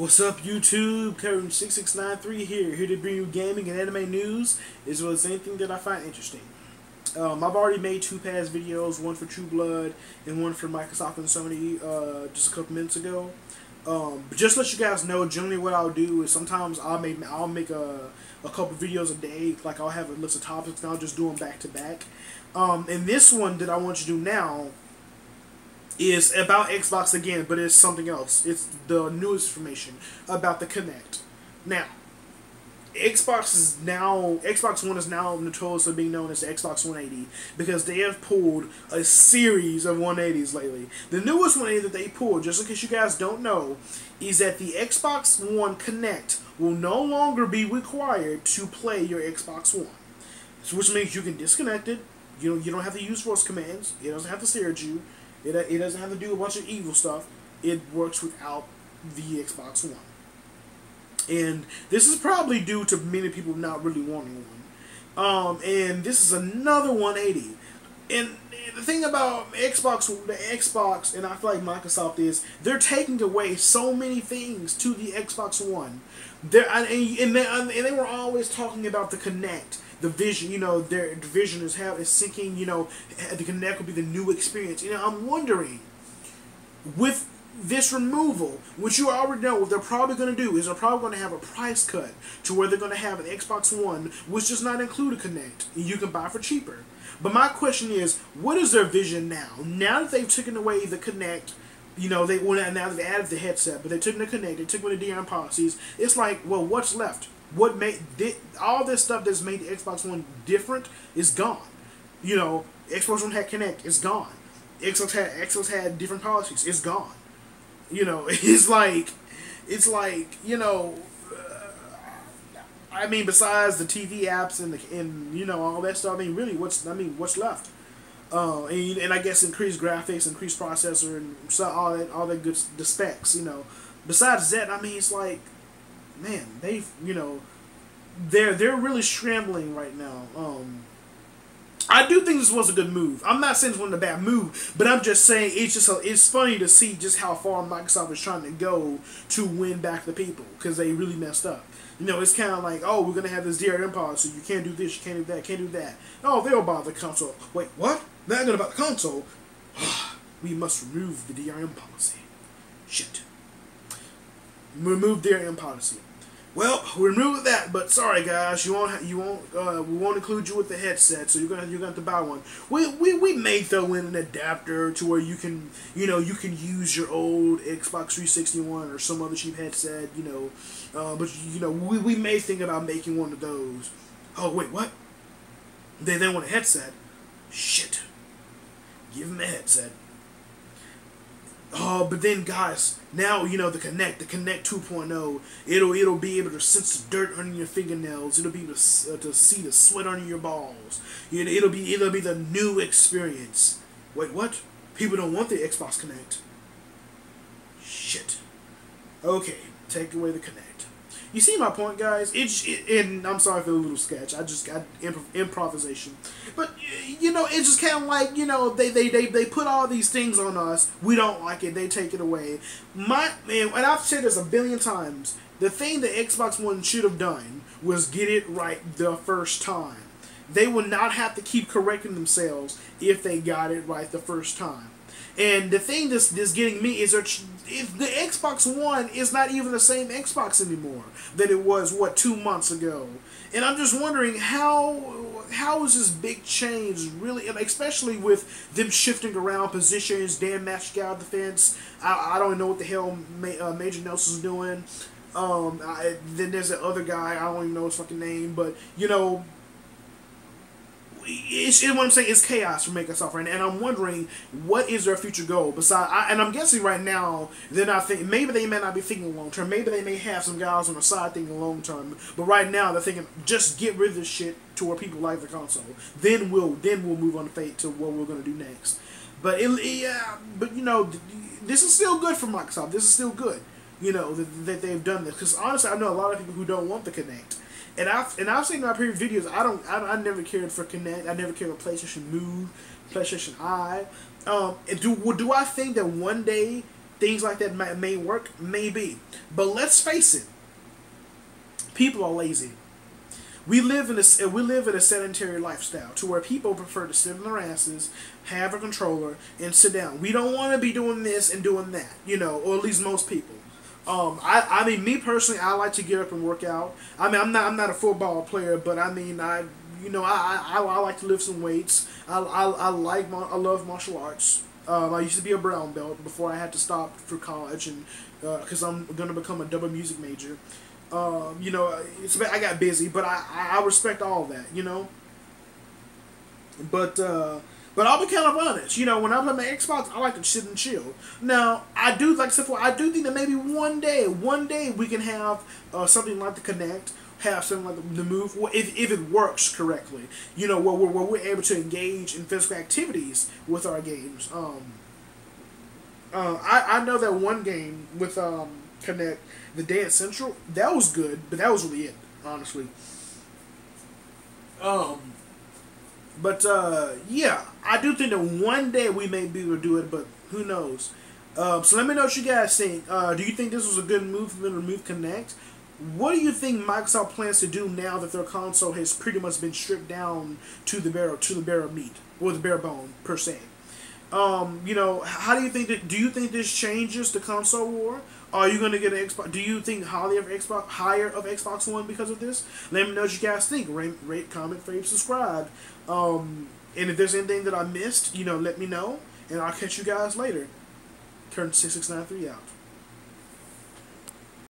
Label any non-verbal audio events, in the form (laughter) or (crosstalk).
What's up, YouTube? Curton6693 here, here to bring you gaming and anime news, as well as anything that I find interesting. Um, I've already made two past videos, one for True Blood and one for Microsoft and Sony uh, just a couple minutes ago. Um, but just let you guys know, generally what I'll do is sometimes I'll make I'll make a, a couple videos a day, like I'll have a list of topics and I'll just do them back to back. Um, and this one that I want you to do now is about Xbox again, but it's something else. It's the newest information about the Kinect. Now, Xbox is now Xbox One is now notoriously being known as the Xbox 180 because they have pulled a series of 180s lately. The newest 180 that they pulled, just in case you guys don't know, is that the Xbox One Kinect will no longer be required to play your Xbox One, so which means you can disconnect it. You know you don't have to use voice commands. It doesn't have to stare at you. It, it doesn't have to do a bunch of evil stuff. It works without the Xbox One. And this is probably due to many people not really wanting one. Um, and this is another 180. And the thing about Xbox, the Xbox, and I feel like Microsoft is they're taking away so many things to the Xbox One. And, and, they, and they were always talking about the Kinect the vision, you know, their vision is how is sinking, you know, the Kinect will be the new experience. You know, I'm wondering, with this removal, which you already know what they're probably going to do is they're probably going to have a price cut to where they're going to have an Xbox One, which does not include a Kinect, you can buy for cheaper. But my question is, what is their vision now? Now that they've taken away the Kinect, you know, they well, now they've added the headset, but they took the Kinect, they took away the DRM policies. It's like, well, what's left? What made all this stuff that's made the Xbox One different is gone. You know, Xbox One had Kinect, it's gone. Xbox had Xbox had different policies, it's gone. You know, (laughs) it's like, it's like you know. Uh, I mean, besides the TV apps and the and you know all that stuff, I mean, really, what's I mean, what's left? Uh, and, and I guess increased graphics, increased processor, and so all that all that good the specs. You know, besides that, I mean, it's like man, they you know they're they're really scrambling right now. Um, I do think this was a good move. I'm not saying it wasn't a bad move, but I'm just saying it's just a, it's funny to see just how far Microsoft is trying to go to win back the people because they really messed up. You know, it's kind of like, oh, we're gonna have this DRM policy. You can't do this, you can't do that, can't do that. Oh, they'll buy the console. Wait, what? They're not gonna buy the console. (sighs) we must remove the DRM policy. Shit. Remove DRM policy. Well, we removed that, but sorry guys, you won't you won't uh, we won't include you with the headset, so you're gonna you're gonna have to buy one. We, we we may throw in an adapter to where you can you know you can use your old Xbox 361 or some other cheap headset, you know, uh, but you know we, we may think about making one of those. Oh wait, what? They they want a headset? Shit, give them a headset. Oh, but then guys, now you know the Kinect, the Kinect 2.0. It'll it'll be able to sense the dirt under your fingernails. It'll be able to, uh, to see the sweat under your balls. It, it'll be it'll be the new experience. Wait, what? People don't want the Xbox Kinect. Shit. Okay, take away the Kinect. You see my point, guys? It's it, and I'm sorry for the little sketch. I just got improv improvisation, but you know, it's just kind of like you know they, they they they put all these things on us. We don't like it. They take it away. My and I've said this a billion times. The thing that Xbox One should have done was get it right the first time. They would not have to keep correcting themselves if they got it right the first time. And the thing that's, that's getting me is if the Xbox One is not even the same Xbox anymore that it was what two months ago, and I'm just wondering how how is this big change really, especially with them shifting around positions, Don Mattrick defense. I, I don't know what the hell uh, Major Nelson's doing. Um, I, then there's the other guy. I don't even know his fucking name, but you know it's, what I'm saying is chaos for Microsoft right now, and I'm wondering what is their future goal. Besides, I, and I'm guessing right now they're not thinking. Maybe they may not be thinking long term. Maybe they may have some guys on the side thinking long term. But right now they're thinking just get rid of this shit to where people like the console. Then we'll then we'll move on to fate to what we're gonna do next. But it, yeah, but you know, this is still good for Microsoft. This is still good. You know that, that they've done this because honestly, I know a lot of people who don't want the Kinect. And I've and I've seen my previous videos. I don't. I, I never cared for Kinect. I never cared for PlayStation Move, PlayStation Eye. Um, do do I think that one day things like that may, may work, maybe. But let's face it, people are lazy. We live in a we live in a sedentary lifestyle to where people prefer to sit on their asses, have a controller, and sit down. We don't want to be doing this and doing that, you know, or at least most people. Um, I, I mean, me personally, I like to get up and work out. I mean, I'm not I'm not a football player, but I mean, I you know, I, I, I like to lift some weights. I, I, I like I love martial arts. Um, I used to be a brown belt before I had to stop for college, and because uh, I'm gonna become a double music major. Um, you know, it's I got busy, but I, I respect all that. You know, but uh, but I'll be kind of honest. You know, when I'm on my Xbox, I like to sit and chill. Now, I do like I said before, I do think that maybe one day, one day we can have uh, something like the Kinect, have something like the move if, if it works correctly you know where, where, where we're able to engage in physical activities with our games um, uh, I, I know that one game with um, Kinect the Dance Central that was good but that was really it honestly um but uh, yeah I do think that one day we may be able to do it but who knows uh, so let me know what you guys think. Uh, do you think this was a good move for them to remove Kinect? What do you think Microsoft plans to do now that their console has pretty much been stripped down to the bare to the bare meat or the bare bone per se? Um, you know, how do you think that? Do you think this changes the console war? Are you going to get an Xbox? Do you think highly of Xbox, higher of Xbox One because of this? Let me know what you guys think. Rate, rate comment, favorite, subscribe. Um, and if there's anything that I missed, you know, let me know, and I'll catch you guys later. Turn six six nine three out.